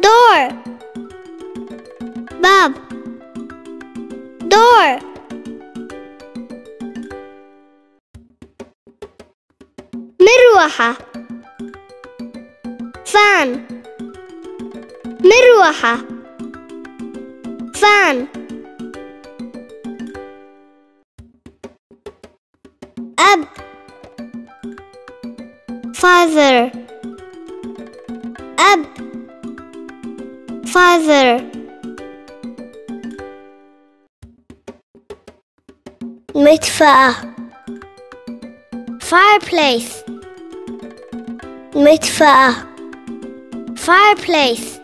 door باب door مروحة fan مروحة fan أب father أب father مدفأة fireplace مدفأة fireplace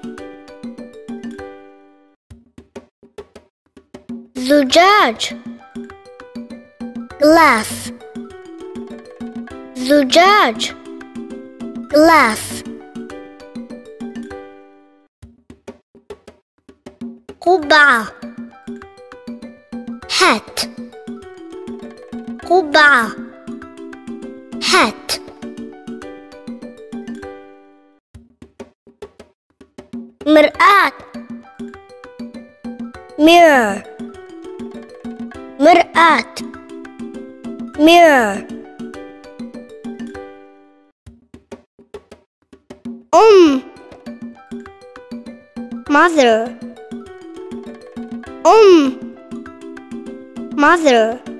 زجاج glass زجاج glass قبعة هات. قبعة هات. مرآة. mirror. مرآة. mirror. أم. mother. أم mother